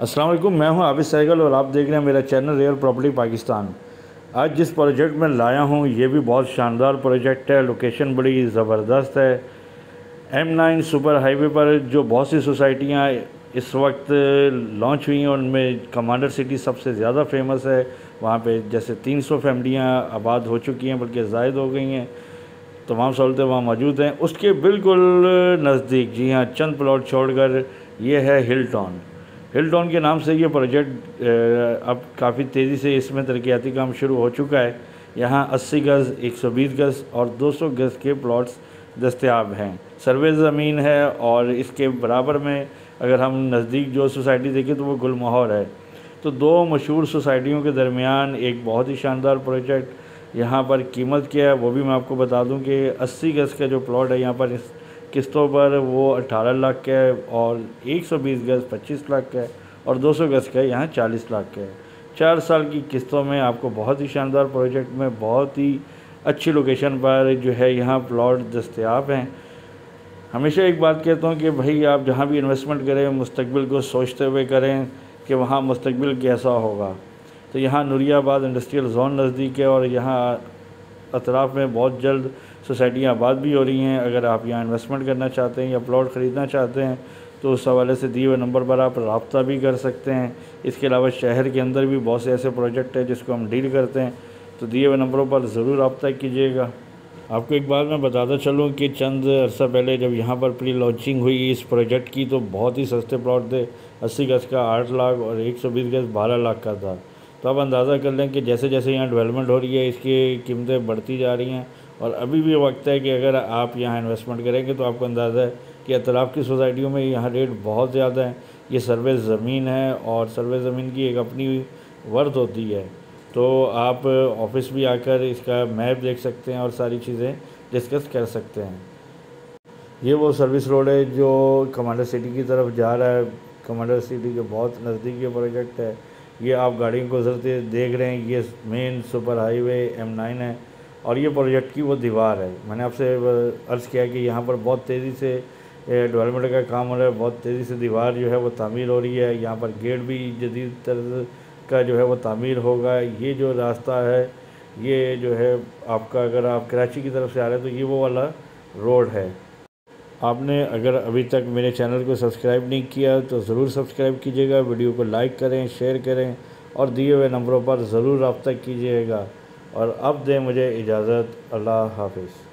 वालेकुम, मैं हूँ आबिद सैगल और आप देख रहे हैं मेरा चैनल रियल प्रॉपर्टी पाकिस्तान आज जिस प्रोजेक्ट में लाया हूँ, ये भी बहुत शानदार प्रोजेक्ट है लोकेशन बड़ी ज़बरदस्त है। एम नाइन सुपर हाईवे पर जो बहुत सी सोसाइटियाँ इस वक्त लॉन्च हुई हैं, उनमें कमांडर सिटी सबसे ज़्यादा फ़ेमस है। वहाँ पे जैसे 300 फैमिलियाँ आबाद हो चुकी हैं, बल्कि जायद हो गई हैं। तमाम सहूलतें वहाँ मौजूद हैं। उसके बिल्कुल नज़दीक, जी हाँ चंद प्लॉट छोड़कर, ये है हिल टाउन हिल टाउन के नाम से ये प्रोजेक्ट अब काफ़ी तेज़ी से इसमें तरक्याती काम शुरू हो चुका है। यहाँ 80 गज़ 120 गज़ और 200 गज़ के प्लॉट्स दस्तियाब हैं। सर्वे ज़मीन है और इसके बराबर में अगर हम नज़दीक जो सोसाइटी देखें तो वो गुलमोहर है। तो दो मशहूर सोसाइटियों के दरमियान एक बहुत ही शानदार प्रोजेक्ट यहाँ पर कीमत क्या है वो भी मैं आपको बता दूँ कि 80 गज़ का जो प्लॉट है यहाँ पर किस्तों पर वो 18 लाख का और 120 गज़ 25 लाख का और 200 गज़ का यहाँ 40 लाख का है। चार साल की किस्तों में आपको बहुत ही शानदार प्रोजेक्ट में बहुत ही अच्छी लोकेशन पर जो है यहाँ प्लॉट दस्तियाब हैं। हमेशा एक बात कहता हूँ कि भाई आप जहाँ भी इन्वेस्टमेंट करें मुस्तबिल को सोचते हुए करें कि वहाँ मुस्तबिल कैसा होगा। तो यहाँ नूरियाबाद इंडस्ट्रियल जोन नज़दीक है और यहाँ अतराफ़ में बहुत जल्द सोसाइटियाँ आबाद भी हो रही हैं। अगर आप यहाँ इन्वेस्टमेंट करना चाहते हैं या प्लॉट ख़रीदना चाहते हैं तो उस हवाले से दिए हुए नंबर पर आप रबता भी कर सकते हैं। इसके अलावा शहर के अंदर भी बहुत से ऐसे प्रोजेक्ट हैं जिसको हम डील करते हैं। तो दिए हुए नंबरों पर ज़रूर रबता कीजिएगा। आपको एक बात मैं बताता चलूँ कि चंद अर्सा पहले जब यहाँ पर प्री लॉन्चिंग हुई इस प्रोजेक्ट की तो बहुत ही सस्ते प्लॉट थे। अस्सी गज़ का, आठ लाख और एक सौ बीस गज़ बारह लाख का था। तो आप अंदाज़ा कर लें कि जैसे जैसे यहाँ डेवलपमेंट हो रही है, इसकी कीमतें बढ़ती जा रही हैं। और अभी भी वक्त है कि अगर आप यहाँ इन्वेस्टमेंट करेंगे तो आपको अंदाज़ा है कि अतराफ़ की सोसाइटियों में यहाँ रेट बहुत ज़्यादा है। ये सर्वे ज़मीन है और सर्वे ज़मीन की एक अपनी वर्थ होती है। तो आप ऑफ़िस भी आकर इसका मैप देख सकते हैं और सारी चीज़ें डिस्कस कर सकते हैं। ये वो सर्विस रोड है जो कमांडर सिटी की तरफ़ जा रहा है। कमांडर सिटी के बहुत नज़दीक ये प्रोजेक्ट है। ये आप गाड़ियों को गुजरते देख रहे हैं। ये main super highway M nine है। और ये प्रोजेक्ट की वो दीवार है। मैंने आपसे अर्ज़ किया कि यहाँ पर बहुत तेज़ी से डेवलपमेंट का काम हो रहा है, बहुत तेज़ी से दीवार जो है वो तामीर हो रही है। यहाँ पर गेट भी जदीद तरह का जो है वो तामीर होगा। ये जो रास्ता है, ये जो है आपका अगर आप कराची की तरफ़ से आ रहे हैं तो ये वो वाला रोड है। आपने अगर अभी तक मेरे चैनल को सब्सक्राइब नहीं किया तो ज़रूर सब्सक्राइब कीजिएगा। वीडियो को लाइक करें शेयर करें और दिए हुए नंबरों पर ज़रूर रबता कीजिएगा। और अब दे मुझे इजाज़त अल्लाह हाफिज़।